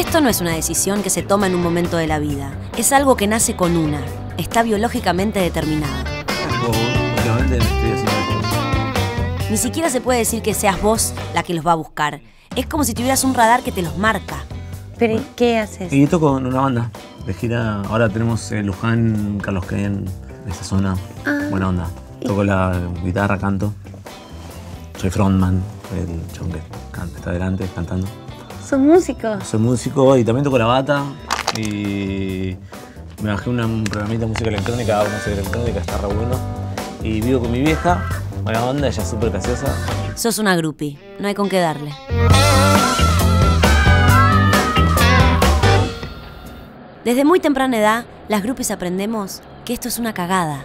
Esto no es una decisión que se toma en un momento de la vida, es algo que nace con una, está biológicamente determinado. Ni siquiera se puede decir que seas vos la que los va a buscar. Es como si tuvieras un radar que te los marca. ¿Pero ¿y qué haces? Y toco en una banda de gira. Ahora tenemos eh, Luján, Carlos de esa zona. Ah. Buena onda. Toco la guitarra, canto. Soy frontman, el chabón que canta, está adelante cantando. ¿Sos músico? Soy músico y también toco la bata. Y me bajé una, un programita de música electrónica, hago música electrónica, está re bueno. Y vivo con mi vieja, buena onda, ella es súper graciosa. Sos una groupie, no hay con qué darle. Desde muy temprana edad, las groupies aprendemos que esto es una cagada.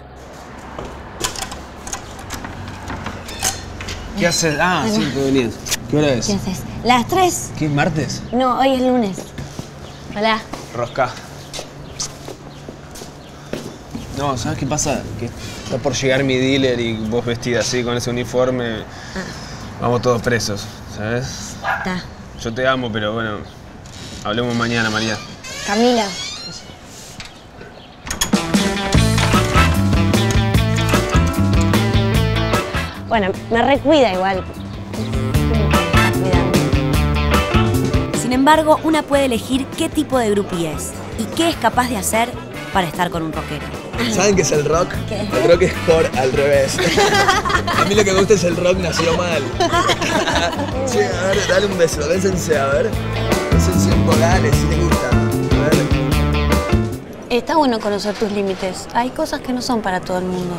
¿Qué haces? Ah, sí, tú venías. ¿Qué hora es? ¿Qué haces? ¿Las tres? ¿Qué es martes? No, hoy es lunes. Hola. Rosca. No, ¿sabes qué pasa? Que está por llegar mi dealer y vos vestida así con ese uniforme. Vamos todos presos, ¿sabes? Está. Yo te amo, pero bueno, hablemos mañana, María. Camila. Bueno, me recuida igual. Embargo, una puede elegir qué tipo de groupie es y qué es capaz de hacer para estar con un rockero. ¿Saben qué es el rock? ¿Qué? El rock es core al revés. A mí lo que me gusta es el rock nació mal. Sí, a ver, dale un beso, bésense, a ver. Bésense un poco, dale, si te gusta. A ver. Está bueno conocer tus límites. Hay cosas que no son para todo el mundo.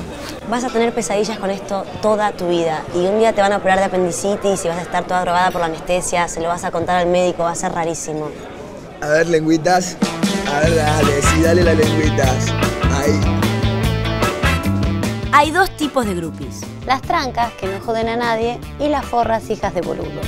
Vas a tener pesadillas con esto toda tu vida y un día te van a operar de apendicitis y vas a estar toda drogada por la anestesia, se lo vas a contar al médico, va a ser rarísimo. A ver, lengüitas. A ver, dale, sí, dale las lengüitas. Ahí. Hay dos tipos de groupies. Las trancas, que no joden a nadie, y las forras hijas de boludo.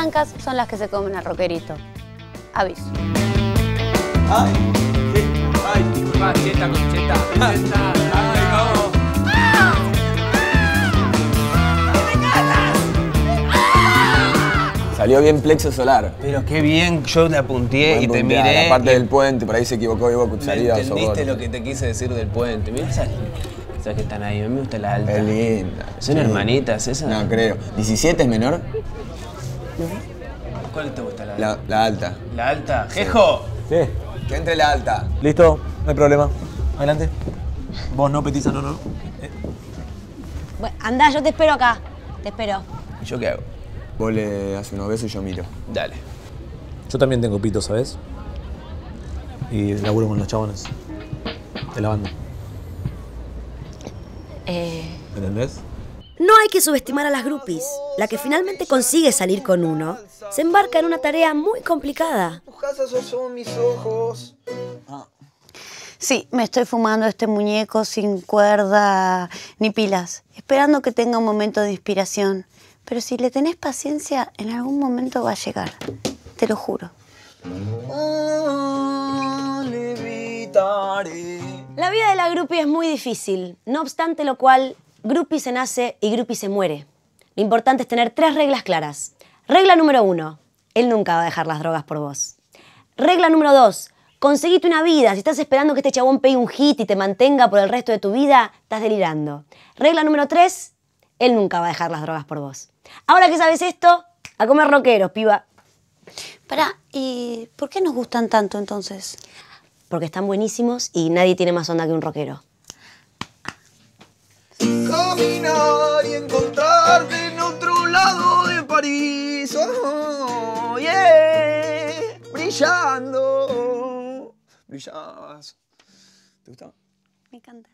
Las trancas son las que se comen al rockerito. Aviso. Ay. Ay. Disculpa, cheta con cheta. Cheta. Ay, vamos. Salió bien plexo solar. Pero qué bien, yo te apunté y te miré. La parte y del puente, por ahí se equivocó, me salida entendiste lo que te quise decir del puente. Mira esas, esas que están ahí, a mí me gusta la alta. Es linda. ¿Son Sí. hermanitas esas? No creo. ¿17 es menor? ¿Cuál te gusta la alta? La, la alta. ¿La alta? ¡Jejo! Sí. Que entre la alta. Listo, no hay problema. Adelante. Vos no, petiza, no, no. Bueno, andá, yo te espero acá. Te espero. ¿Y yo qué hago? Vos le haces unos besos y yo miro. Dale. Yo también tengo pito, ¿sabes? Y laburo con los chabones de la banda. Eh, ¿Entendés? No hay que subestimar a las groupies. La que finalmente consigue salir con uno se embarca en una tarea muy complicada. Tus casas son mis ojos. Sí, me estoy fumando este muñeco sin cuerda ni pilas, esperando que tenga un momento de inspiración. Pero si le tenés paciencia, en algún momento va a llegar. Te lo juro. La vida de la groupie es muy difícil, no obstante lo cual, groupie se nace y groupie se muere. Lo importante es tener tres reglas claras. Regla número uno, él nunca va a dejar las drogas por vos. Regla número dos, conseguite una vida. Si estás esperando que este chabón pegue un hit y te mantenga por el resto de tu vida, estás delirando. Regla número tres, él nunca va a dejar las drogas por vos. Ahora que sabes esto, a comer rockeros, piba. Pará, ¿y por qué nos gustan tanto entonces? Porque están buenísimos y nadie tiene más onda que un rockero. Brillabas. ¿Te gustaba? Me encanta.